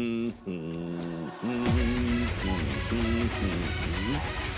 Mm-hmm. mm-hmm. mm-hmm. mm-hmm.